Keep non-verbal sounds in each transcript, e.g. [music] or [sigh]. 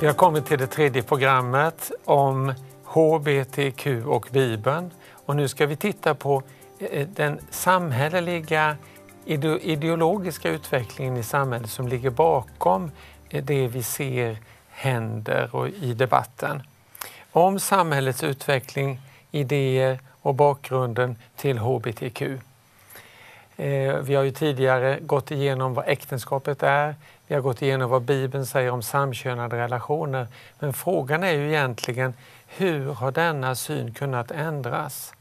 Vi har kommit till det tredje programmet om HBTQ och Bibeln. Och nu ska vi titta på eh, den samhälleliga ideologiska utvecklingen i samhället som ligger bakom eh, det vi ser händer och i debatten. Om samhällets utveckling, idéer och bakgrunden till HBTQ. Eh, vi har ju tidigare gått igenom vad äktenskapet är. Vi har gått igenom vad Bibeln säger om samkönade relationer. Men frågan är ju egentligen hur har denna syn kunnat ändras?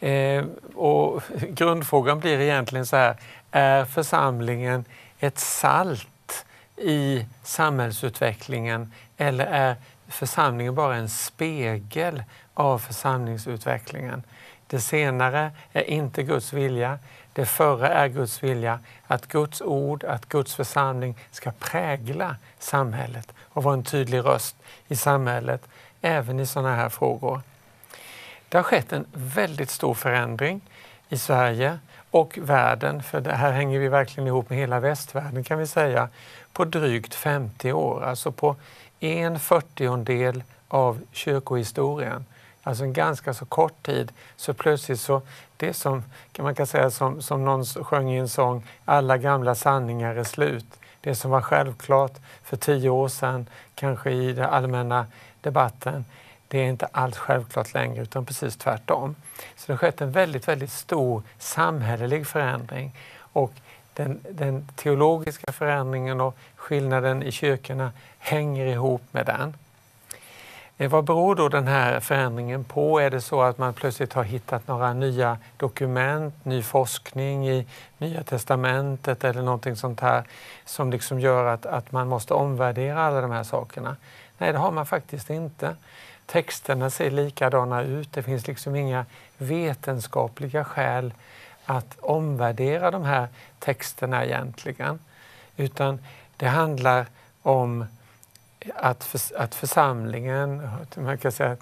Eh, och [laughs] grundfrågan blir egentligen så här, är församlingen ett salt i samhällsutvecklingen eller är församlingen bara en spegel av församlingsutvecklingen? Det senare är inte Guds vilja. Det förra är Guds vilja, att Guds ord, att Guds församling ska prägla samhället och vara en tydlig röst i samhället, även i sådana här frågor. Det har skett en väldigt stor förändring i Sverige och världen, för det här hänger vi verkligen ihop med hela västvärlden kan vi säga, på drygt 50 år, alltså på en fyrtiondel av kyrkohistorien alltså en ganska så kort tid, så plötsligt så, det som man kan säga som, som någon sjöng i en sång, alla gamla sanningar är slut. Det som var självklart för tio år sedan, kanske i den allmänna debatten, det är inte alls självklart längre utan precis tvärtom. Så det har skett en väldigt, väldigt stor samhällelig förändring och den, den teologiska förändringen och skillnaden i kyrkorna hänger ihop med den. Eh, vad beror då den här förändringen på? Är det så att man plötsligt har hittat några nya dokument, ny forskning i Nya Testamentet eller någonting sånt här som liksom gör att, att man måste omvärdera alla de här sakerna? Nej, det har man faktiskt inte. Texterna ser likadana ut. Det finns liksom inga vetenskapliga skäl att omvärdera de här texterna egentligen. Utan det handlar om att, för, att församlingen, man kan säga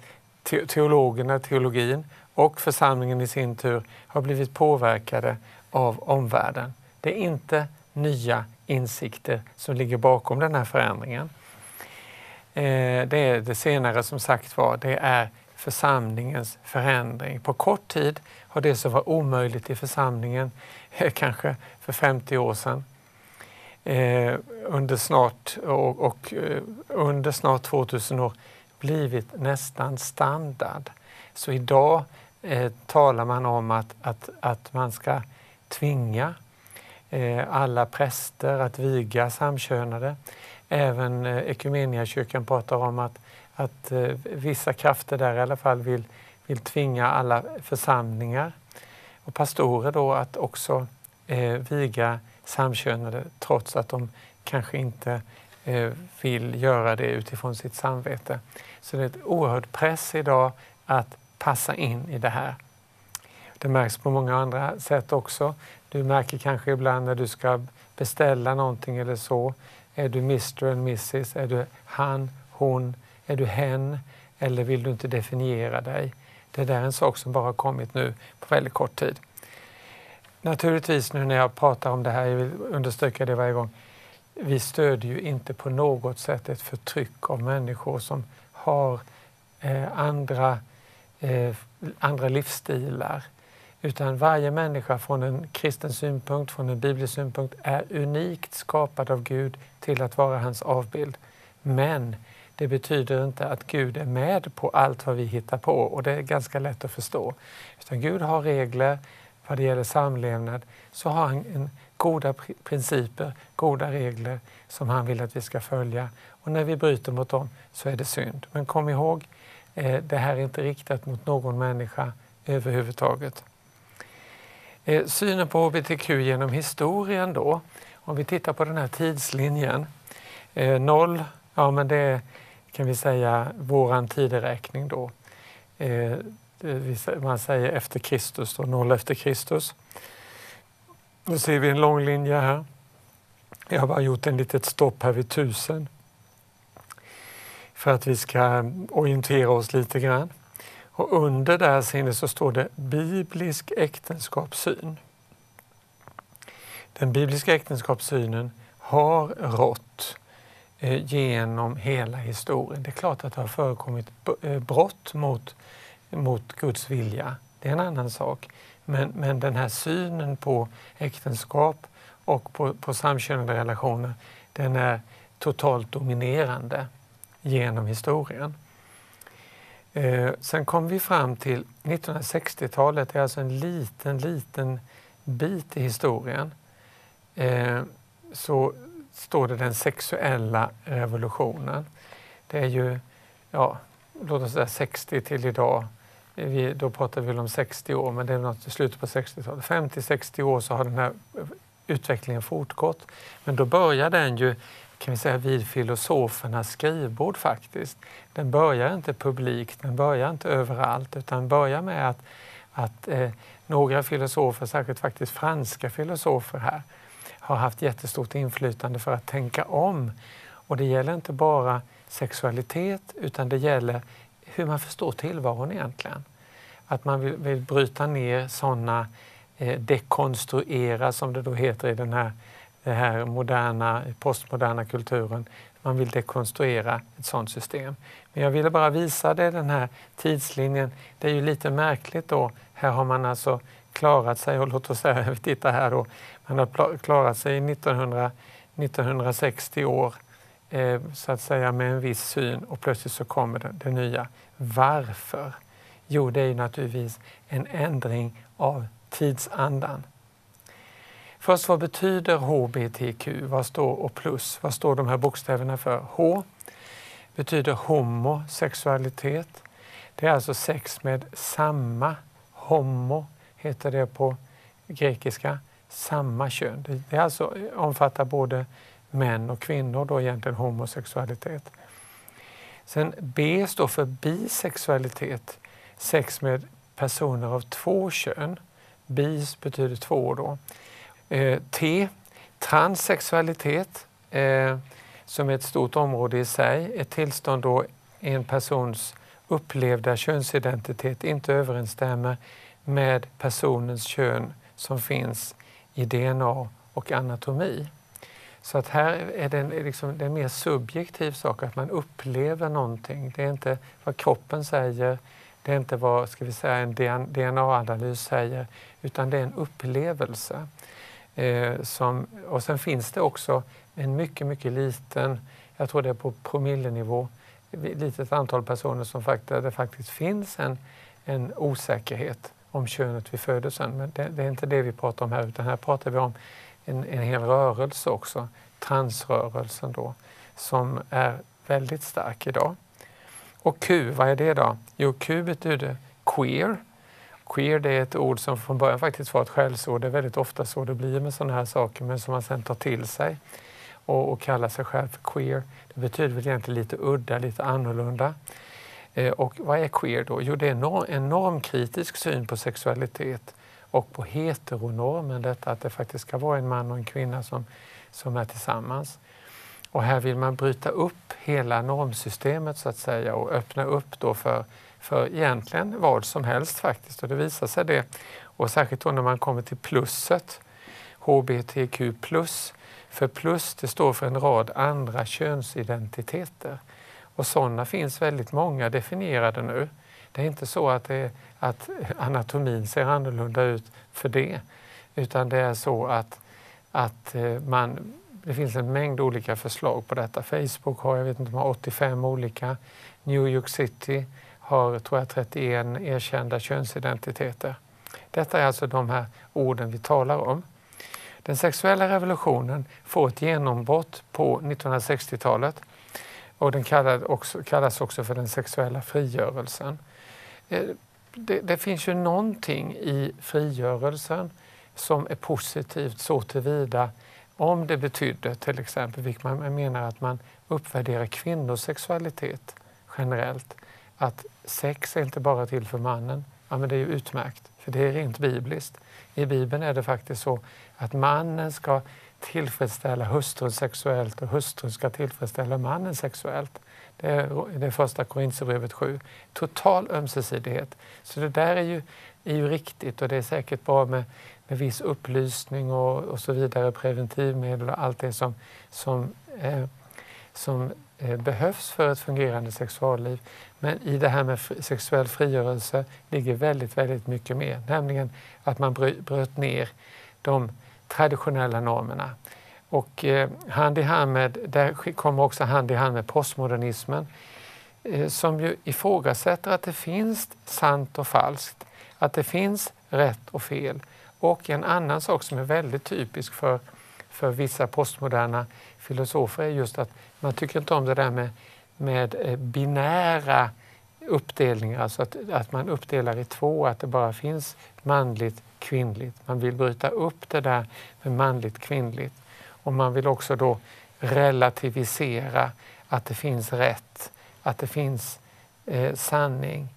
teologerna, teologin och församlingen i sin tur har blivit påverkade av omvärlden. Det är inte nya insikter som ligger bakom den här förändringen. Eh, det är det senare som sagt var, det är församlingens förändring. På kort tid har det som var omöjligt i församlingen, eh, kanske för 50 år sedan, eh, under, snart, och, och, eh, under snart 2000 år blivit nästan standard. Så idag eh, talar man om att, att, att man ska tvinga eh, alla präster att viga samkönade. Även eh, Ekumeniakyrkan pratar om att, att eh, vissa krafter där i alla fall vill, vill tvinga alla församlingar och pastorer då att också eh, viga samkönade trots att de kanske inte eh, vill göra det utifrån sitt samvete. Så det är ett oerhört press idag att passa in i det här. Det märks på många andra sätt också. Du märker kanske ibland när du ska beställa någonting eller så. Är du Mr and Mrs? Är du han, hon? Är du hen? Eller vill du inte definiera dig? Det där är en sak som bara har kommit nu på väldigt kort tid. Naturligtvis nu när jag pratar om det här, jag vill understryka det varje gång, vi stödjer ju inte på något sätt ett förtryck av människor som har eh, andra, eh, andra livsstilar. Utan varje människa från en kristen synpunkt, från en biblisk synpunkt, är unikt skapad av Gud till att vara hans avbild. Men det betyder inte att Gud är med på allt vad vi hittar på och det är ganska lätt att förstå. Utan Gud har regler, vad det gäller samlevnad så har han en goda principer, goda regler som han vill att vi ska följa. Och när vi bryter mot dem så är det synd. Men kom ihåg, eh, det här är inte riktat mot någon människa överhuvudtaget. Eh, synen på hbtq genom historien då, om vi tittar på den här tidslinjen. Eh, noll, ja men det kan vi säga våran tideräkning då eh, Eh, man säger efter Kristus, då, noll efter Kristus. Då ser vi en lång linje här. Jag har bara gjort en litet stopp här vid tusen för att vi ska orientera oss lite grann. Och under där sinne så står det biblisk äktenskapssyn. Den bibliska äktenskapssynen har rått eh, genom hela historien. Det är klart att det har förekommit eh, brott mot, mot Guds vilja. Det är en annan sak. Men, men den här synen på äktenskap och på, på samkönade relationer, den är totalt dominerande genom historien. Eh, sen kom vi fram till 1960-talet, det är alltså en liten, liten bit i historien. Eh, så står det den sexuella revolutionen. Det är ju, ja, låt oss säga 60 till idag. Vi, då pratar vi väl om 60 år, men det är något i slutet på 60-talet. 50-60 år så har den här utvecklingen fortgått. Men då börjar den ju kan vi säga, vid filosofernas skrivbord faktiskt. Den börjar inte publikt, den börjar inte överallt utan börjar med att, att eh, några filosofer, särskilt faktiskt franska filosofer här, har haft jättestort inflytande för att tänka om. Och det gäller inte bara sexualitet utan det gäller hur man förstår tillvaron egentligen. Att man vill, vill bryta ner sådana, eh, dekonstruera som det då heter i den här den här moderna, postmoderna kulturen. Man vill dekonstruera ett sådant system. Men jag ville bara visa det, den här tidslinjen. Det är ju lite märkligt då. Här har man alltså klarat sig, och låt oss säga, [laughs] titta här då, man har klarat sig i 1900, 1960 år eh, så att säga med en viss syn och plötsligt så kommer det, det nya. Varför? Jo, det är ju naturligtvis en ändring av tidsandan. Först vad betyder HBTQ? Vad står, och plus, vad står de här bokstäverna för? H betyder homosexualitet. Det är alltså sex med samma, homo heter det på grekiska, samma kön. Det, det alltså omfattar både män och kvinnor, då egentligen homosexualitet. Sen B står för bisexualitet, sex med personer av två kön. Bis betyder två då. Eh, T. Transsexualitet, eh, som är ett stort område i sig. Ett tillstånd då en persons upplevda könsidentitet inte överensstämmer med personens kön som finns i DNA och anatomi. Så att här är det en, liksom, det är en mer subjektiv sak, att man upplever någonting. Det är inte vad kroppen säger, det är inte vad ska vi säga, en DNA-analys säger, utan det är en upplevelse. Eh, som, och sen finns det också en mycket, mycket liten, jag tror det är på promillenivå, litet antal personer som fakt där det faktiskt finns en, en osäkerhet om könet vid födelsen. Men det, det, är inte det vi pratar om här, utan här pratar vi om en, en hel rörelse också, transrörelsen då, som är väldigt stark idag. Och Q, vad är det då? Jo, Q betyder queer Queer det är ett ord som från början faktiskt var ett skällsord. Det är väldigt ofta så det blir med sådana här saker men som man sen tar till sig och, och kallar sig själv för queer. Det betyder väl egentligen lite udda, lite annorlunda. Eh, och vad är queer då? Jo, det är en normkritisk syn på sexualitet och på heteronormen, detta att det faktiskt ska vara en man och en kvinna som, som är tillsammans. Och här vill man bryta upp hela normsystemet så att säga och öppna upp då för för egentligen vad som helst faktiskt och det visar sig det. Och särskilt då när man kommer till plusset, HBTQ+. För plus det står för en rad andra könsidentiteter. Och sådana finns väldigt många definierade nu. Det är inte så att, det, att anatomin ser annorlunda ut för det. Utan det är så att, att eh, man, det finns en mängd olika förslag på detta. Facebook har jag vet inte, 85 olika. New York City har tror jag 31 erkända könsidentiteter. Detta är alltså de här orden vi talar om. Den sexuella revolutionen får ett genombrott på 1960-talet och den kallas också för den sexuella frigörelsen. Eh, det, det, finns ju någonting i frigörelsen som är positivt så tillvida om det betydde till exempel, vilket man menar att man uppvärderar kvinnors sexualitet generellt att sex är inte bara till för mannen. Ja, men det är ju utmärkt, för det är rent bibliskt. I Bibeln är det faktiskt så att mannen ska tillfredsställa hustrun sexuellt och hustrun ska tillfredsställa mannen sexuellt. Det är det första Korintierbrevet 7. Total ömsesidighet. Så det där är ju, är ju riktigt och det är säkert bra med, med viss upplysning och, och så vidare, preventivmedel och allt det som, som, eh, som eh, behövs för ett fungerande sexualliv. Men i det här med sexuell frigörelse ligger väldigt, väldigt mycket mer. Nämligen att man bröt ner de traditionella normerna. Och eh, hand i hand med, där kommer också hand i hand med postmodernismen eh, som ju ifrågasätter att det finns sant och falskt, att det finns rätt och fel. Och en annan sak som är väldigt typisk för, för vissa postmoderna filosofer är just att man tycker inte om det där med, med eh, binära uppdelningar, alltså att, att man uppdelar i två, att det bara finns manligt, kvinnligt. Man vill bryta upp det där med manligt, kvinnligt. Och man vill också då relativisera att det finns rätt, att det finns eh, sanning.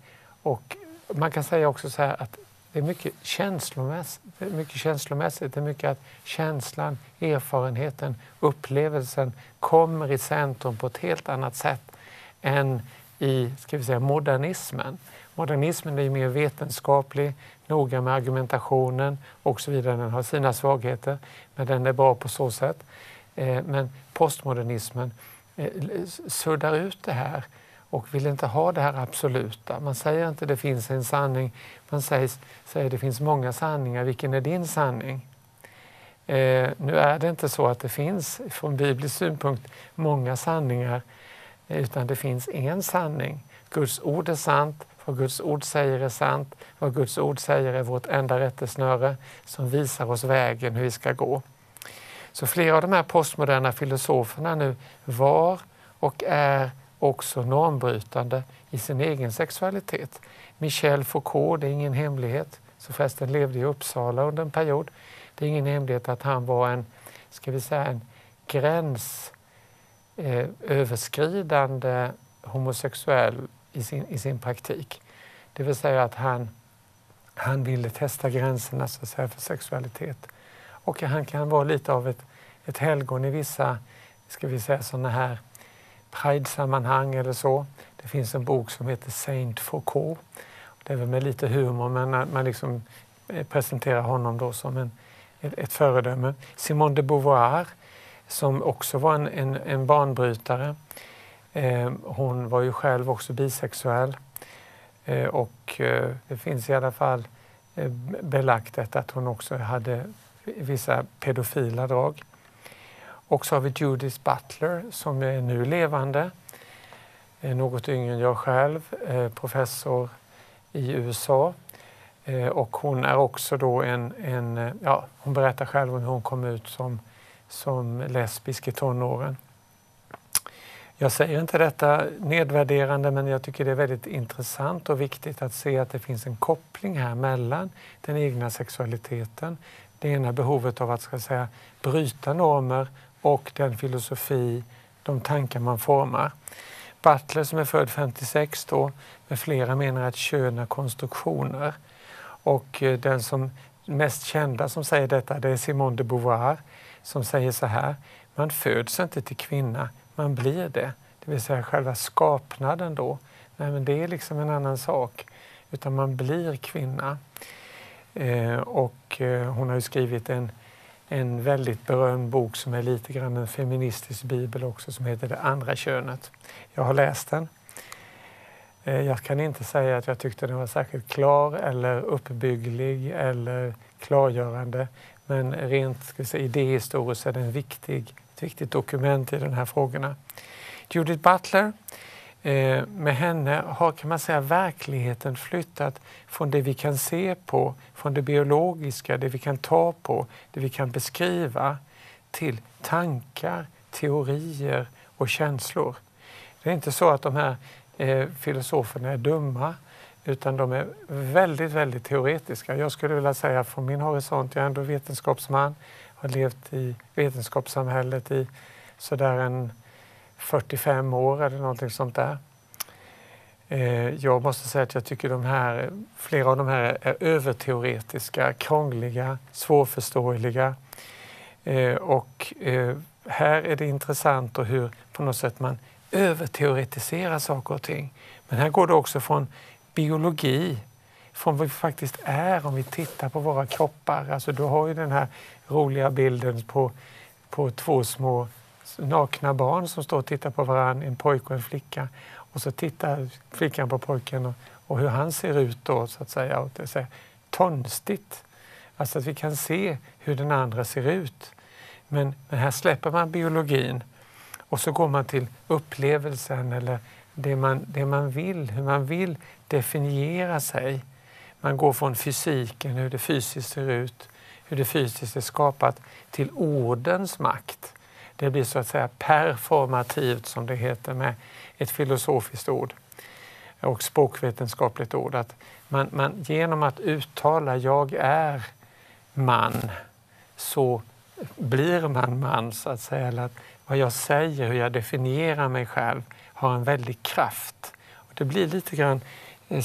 Och man kan säga också så här att det är mycket känslomässigt, det är mycket känslomässigt, det är mycket att känslan, erfarenheten, upplevelsen kommer i centrum på ett helt annat sätt än i ska vi säga, modernismen. Modernismen är mer vetenskaplig, noga med argumentationen och så vidare. Den har sina svagheter, men den är bra på så sätt. Eh, men postmodernismen eh, suddar ut det här och vill inte ha det här absoluta. Man säger inte det finns en sanning, man säger, säger det finns många sanningar. Vilken är din sanning? Eh, nu är det inte så att det finns från biblisk synpunkt många sanningar eh, utan det finns en sanning. Guds ord är sant, vad Guds ord säger är sant, vad Guds ord säger är vårt enda rättesnöre som visar oss vägen hur vi ska gå. Så flera av de här postmoderna filosoferna nu var och är också normbrytande i sin egen sexualitet. Michel Foucault, det är ingen hemlighet, som förresten levde i Uppsala under en period. Det är ingen hemlighet att han var en, ska vi säga, en gränsöverskridande eh, homosexuell i sin, i sin praktik. Det vill säga att han, han ville testa gränserna så säga, för sexualitet. Och han kan vara lite av ett, ett helgon i vissa ska vi säga, sådana här Pride-sammanhang eller så. Det finns en bok som heter Saint Foucault. Det är väl med lite humor men man liksom eh, presenterar honom då som en, ett, ett föredöme. Simone de Beauvoir som också var en, en, en banbrytare. Eh, hon var ju själv också bisexuell eh, och eh, det finns i alla fall eh, belagt att hon också hade vissa pedofila drag. Och så har vi Judith Butler som är nu levande, eh, något yngre än jag själv, eh, professor i USA. Eh, och hon är också då en, en, ja, hon berättar själv om hur hon kom ut som, som lesbisk i tonåren. Jag säger inte detta nedvärderande men jag tycker det är väldigt intressant och viktigt att se att det finns en koppling här mellan den egna sexualiteten, det ena behovet av att ska säga, bryta normer och den filosofi, de tankar man formar. Butler som är född 56 då, med flera menar att kön är konstruktioner. Och eh, den som mest kända som säger detta det är Simone de Beauvoir som säger så här, man föds inte till kvinna, man blir det. Det vill säga själva skapnaden då. Nej, men det är liksom en annan sak. Utan man blir kvinna. Eh, och eh, hon har ju skrivit en en väldigt berömd bok som är lite grann en feministisk bibel också som heter Det andra könet. Jag har läst den. Eh, jag kan inte säga att jag tyckte den var särskilt klar eller uppbygglig eller klargörande. Men rent ska säga, idéhistoriskt är den viktig, ett viktigt dokument i de här frågorna. Judith Butler Eh, med henne har kan man säga verkligheten flyttat från det vi kan se på, från det biologiska, det vi kan ta på, det vi kan beskriva till tankar, teorier och känslor. Det är inte så att de här eh, filosoferna är dumma utan de är väldigt, väldigt teoretiska. Jag skulle vilja säga från min horisont, jag är ändå vetenskapsman, har levt i vetenskapssamhället i sådär en 45 år eller någonting sånt där. Eh, jag måste säga att jag tycker de här, flera av de här är överteoretiska, krångliga, svårförståeliga. Eh, och eh, här är det intressant och hur på något sätt man överteoretiserar saker och ting. Men här går det också från biologi, från vad vi faktiskt är om vi tittar på våra kroppar. Alltså du har ju den här roliga bilden på, på två små nakna barn som står och tittar på varandra, en pojke och en flicka. Och så tittar flickan på pojken och, och hur han ser ut då så att säga. Och det är tonstigt. Alltså att vi kan se hur den andra ser ut. Men, men här släpper man biologin och så går man till upplevelsen eller det man, det man vill, hur man vill definiera sig. Man går från fysiken, hur det fysiskt ser ut, hur det fysiskt är skapat, till ordens makt. Det blir så att säga performativt som det heter med ett filosofiskt ord och språkvetenskapligt ord. Att man, man, genom att uttala jag är man så blir man man så att säga. Eller att vad jag säger, hur jag definierar mig själv har en väldig kraft. Och det blir lite grann eh,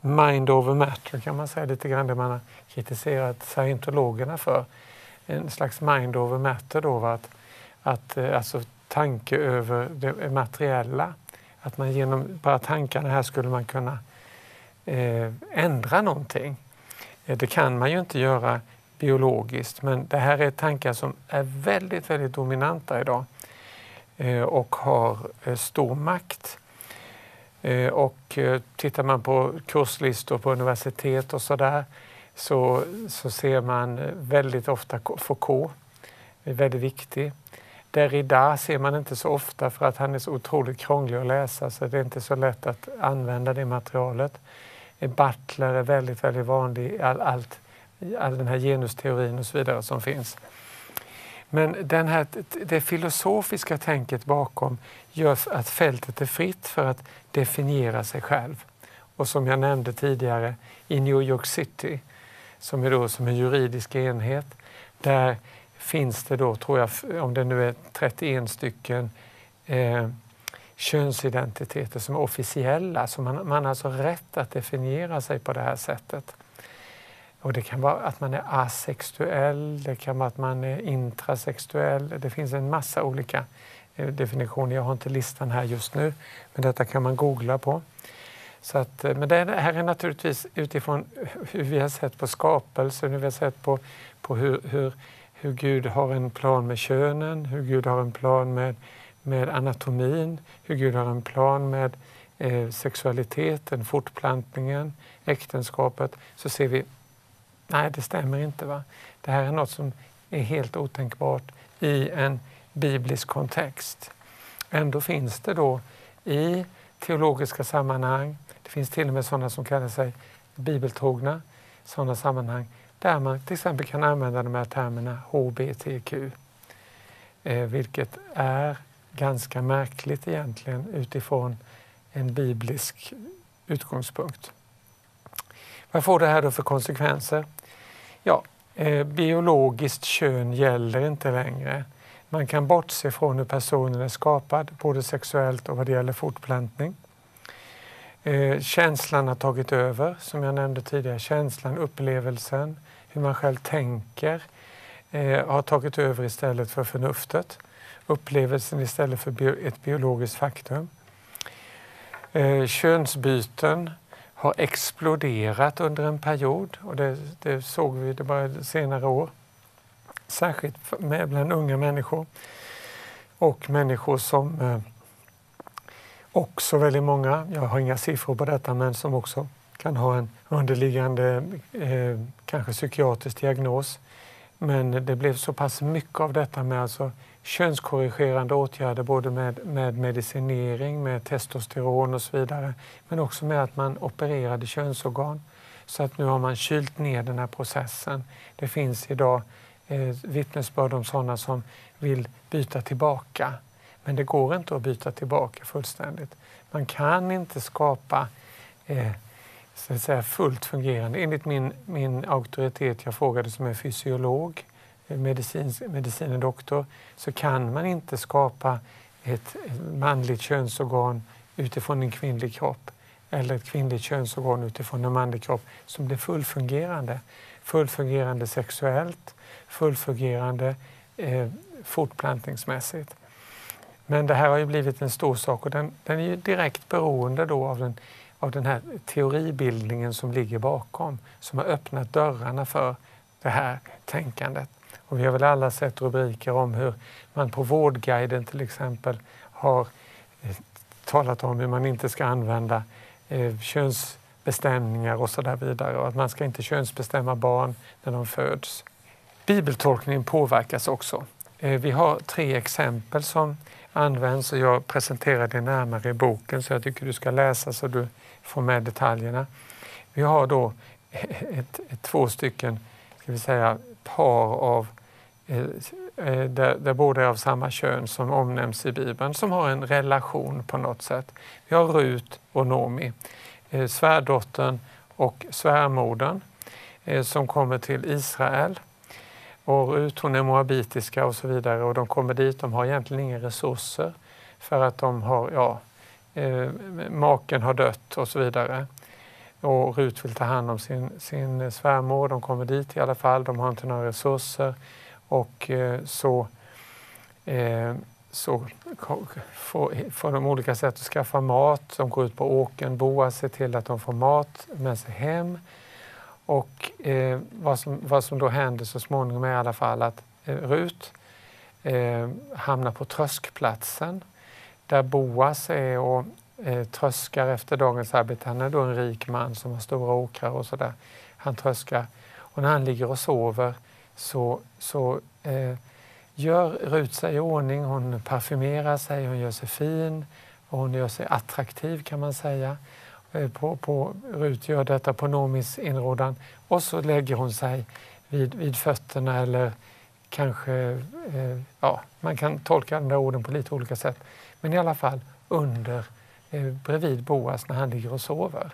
mind over matter kan man säga, lite grann det man har kritiserat scientologerna för. En slags mind over matter då, att, att, eh, alltså tanke över det materiella. Att man genom bara tankarna här skulle man kunna eh, ändra någonting. Eh, det kan man ju inte göra biologiskt men det här är tankar som är väldigt, väldigt dominanta idag eh, och har eh, stor makt. Eh, och eh, tittar man på kurslistor på universitet och sådär så, så ser man eh, väldigt ofta Foucault, är väldigt viktig. Derrida ser man inte så ofta för att han är så otroligt krånglig att läsa så det är inte så lätt att använda det materialet. Butler är väldigt, väldigt vanlig i all, allt, all den här genusteorin och så vidare som finns. Men den här, det filosofiska tänket bakom gör att fältet är fritt för att definiera sig själv. Och som jag nämnde tidigare, i New York City, som är då som en juridisk enhet, där finns det då, tror jag, om det nu är 31 stycken eh, könsidentiteter som är officiella. Så man, man har alltså rätt att definiera sig på det här sättet. Och det kan vara att man är asexuell, det kan vara att man är intrasexuell. Det finns en massa olika eh, definitioner. Jag har inte listan här just nu, men detta kan man googla på. Så att, eh, men det här är naturligtvis utifrån hur vi har sett på skapelsen, hur vi har sett på, på hur, hur, hur Gud har en plan med könen, hur Gud har en plan med, med anatomin, hur Gud har en plan med eh, sexualiteten, fortplantningen, äktenskapet, så ser vi nej det stämmer inte. Va? Det här är något som är helt otänkbart i en biblisk kontext. Ändå finns det då i teologiska sammanhang, det finns till och med sådana som kallar sig bibeltrogna, sådana sammanhang där man till exempel kan använda de här termerna HBTQ. Eh, vilket är ganska märkligt egentligen utifrån en biblisk utgångspunkt. Vad får det här då för konsekvenser? Ja, eh, biologiskt kön gäller inte längre. Man kan bortse från hur personen är skapad, både sexuellt och vad det gäller fortplantning. Eh, känslan har tagit över, som jag nämnde tidigare. Känslan, upplevelsen, hur man själv tänker eh, har tagit över istället för förnuftet. Upplevelsen istället för bio, ett biologiskt faktum. Eh, könsbyten har exploderat under en period och det, det såg vi det bara senare år. Särskilt med bland unga människor och människor som eh, också väldigt många, jag har inga siffror på detta, men som också kan ha en underliggande eh, kanske psykiatrisk diagnos. Men det blev så pass mycket av detta med alltså könskorrigerande åtgärder både med, med medicinering, med testosteron och så vidare. Men också med att man opererade könsorgan. Så att nu har man kylt ner den här processen. Det finns idag eh, vittnesbörd om sådana som vill byta tillbaka. Men det går inte att byta tillbaka fullständigt. Man kan inte skapa eh, så att säga fullt fungerande. Enligt min, min auktoritet, jag frågade som är fysiolog, eh, medicin, medicinedoktor, så kan man inte skapa ett manligt könsorgan utifrån en kvinnlig kropp eller ett kvinnligt könsorgan utifrån en manlig kropp som blir fullfungerande. Fullfungerande sexuellt, fullfungerande eh, fortplantningsmässigt. Men det här har ju blivit en stor sak och den, den är ju direkt beroende då av den av den här teoribildningen som ligger bakom, som har öppnat dörrarna för det här tänkandet. Och vi har väl alla sett rubriker om hur man på Vårdguiden till exempel har eh, talat om hur man inte ska använda eh, könsbestämningar och så där vidare och att man ska inte könsbestämma barn när de föds. Bibeltolkningen påverkas också. Eh, vi har tre exempel som används och jag presenterar det närmare i boken så jag tycker du ska läsa så du får med detaljerna. Vi har då [laughs] ett, ett, två stycken ska vi säga, par av eh, eh, där, där båda är av samma kön som omnämns i Bibeln, som har en relation på något sätt. Vi har Rut och Nomi, eh, svärdottern och svärmodern som kommer till Israel år Rut hon är moabitiska och så vidare och de kommer dit, de har egentligen inga resurser för att de har, ja, eh, maken har dött och så vidare och Rut vill ta hand om sin, sin svärmor. De kommer dit i alla fall, de har inte några resurser och eh, så, eh, så får, får de olika sätt att skaffa mat. De går ut på åken, boar, ser till att de får mat med sig hem. Och eh, vad, som, vad som då händer så småningom är i alla fall att eh, Rut eh, hamnar på tröskplatsen där Boas är och eh, tröskar efter dagens arbete. Han är då en rik man som har stora åkrar och sådär. Han tröskar och när han ligger och sover så, så eh, gör Rut sig i ordning. Hon parfymerar sig, hon gör sig fin och hon gör sig attraktiv kan man säga. Eh, på, på, Rut gör detta på Nomis inrådan och så lägger hon sig vid, vid fötterna eller kanske, eh, ja, man kan tolka de där orden på lite olika sätt. Men i alla fall under Eh, bredvid Boas när han ligger och sover.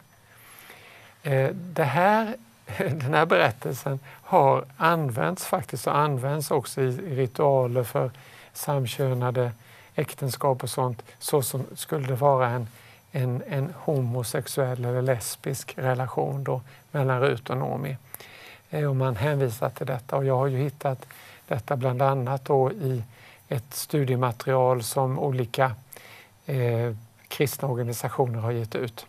Eh, det här, [laughs] den här berättelsen har använts faktiskt och används också i ritualer för samkönade äktenskap och sånt så som skulle det vara en, en, en homosexuell eller lesbisk relation då mellan Rut och Nomi. Eh, och man hänvisar till detta och jag har ju hittat detta bland annat då i ett studiematerial som olika eh, kristna organisationer har gett ut.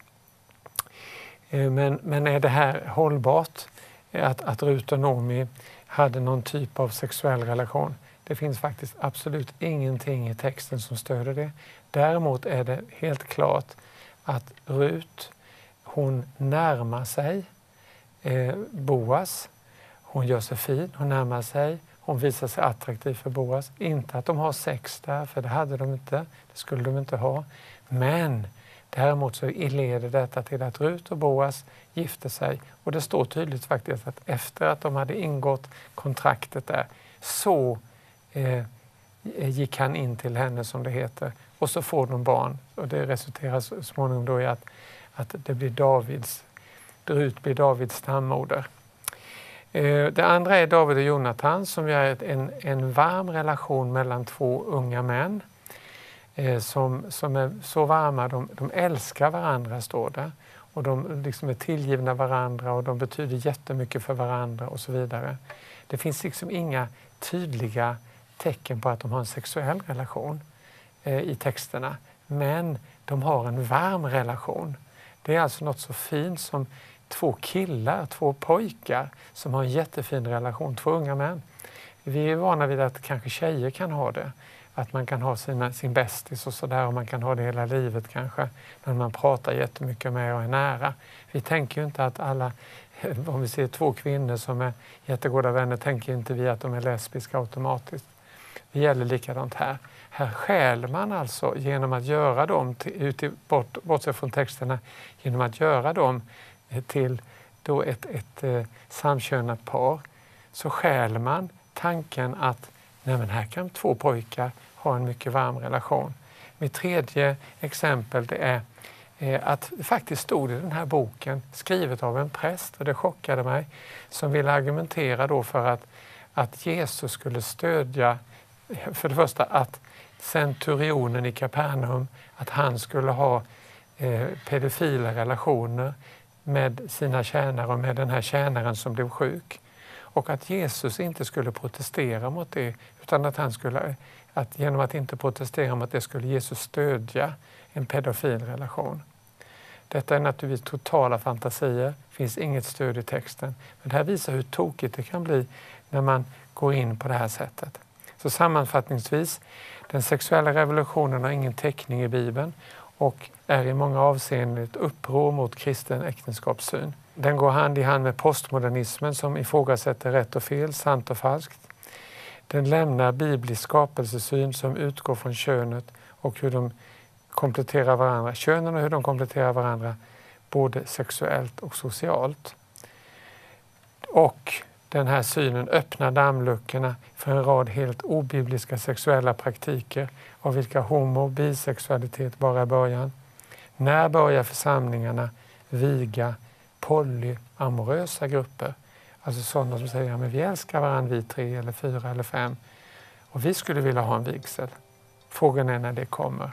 Eh, men, men är det här hållbart? Eh, att, att Rut och Nomi hade någon typ av sexuell relation? Det finns faktiskt absolut ingenting i texten som stöder det. Däremot är det helt klart att Rut, hon närmar sig eh, Boas. Hon gör sig fin, hon närmar sig, hon visar sig attraktiv för Boas. Inte att de har sex där, för det hade de inte. Det skulle de inte ha. Men däremot så leder detta till att Rut och Boas gifte sig och det står tydligt faktiskt att efter att de hade ingått kontraktet där så eh, gick han in till henne som det heter och så får de barn och det resulterar så småningom då i att, att det blir Davids, Rut blir Davids stammoder. Eh, det andra är David och Jonathan som är en, en varm relation mellan två unga män eh, som, som är så varma. De, de älskar varandra, står det. Och de liksom är tillgivna varandra och de betyder jättemycket för varandra och så vidare. Det finns liksom inga tydliga tecken på att de har en sexuell relation Eh, i texterna. Men de har en varm relation. Det är alltså något så fint som två killar, två pojkar som har en jättefin relation, två unga män. Vi är vana vid att kanske tjejer kan ha det att man kan ha sina, sin bästis och sådär och man kan ha det hela livet kanske när man pratar jättemycket med och är nära. Vi tänker ju inte att alla, [laughs] om vi ser två kvinnor som är jättegoda vänner, tänker inte vi att de är lesbiska automatiskt. Det gäller likadant här. Här skäl man alltså genom att göra dem, till, bort, bortsett från texterna, genom att göra dem eh, till då ett, ett ett samkönat par, så skäl man tanken att Nej, men här kan två pojkar ha en mycket varm relation. Mitt tredje exempel det är eh, att det faktiskt stod i den här boken, skrivet av en präst, och det chockade mig, som ville argumentera då för att, att Jesus skulle stödja, för det första att centurionen i Kapernaum, att han skulle ha eh, pedofila relationer med sina tjänare och med den här tjänaren som blev sjuk och att Jesus inte skulle protestera mot det utan att han skulle, att genom att inte protestera mot det skulle Jesus stödja en pedofil relation. Detta är naturligtvis totala fantasier, det finns inget stöd i texten. Men det här visar hur tokigt det kan bli när man går in på det här sättet. Så sammanfattningsvis, den sexuella revolutionen har ingen täckning i Bibeln och är i många avseenden ett uppror mot kristen äktenskapssyn. Den går hand i hand med postmodernismen som ifrågasätter rätt och fel, sant och falskt. Den lämnar biblisk skapelsesyn som utgår från könet och hur de kompletterar varandra. Könen och hur de kompletterar varandra både sexuellt och socialt. Och den här synen öppnar dammluckorna för en rad helt obibliska sexuella praktiker av vilka homo och bisexualitet bara är början. När börjar församlingarna viga polyamorösa grupper? Alltså sådana som säger att ja, vi älskar varandra vi tre eller fyra eller fem och vi skulle vilja ha en vigsel. Frågan är när det kommer.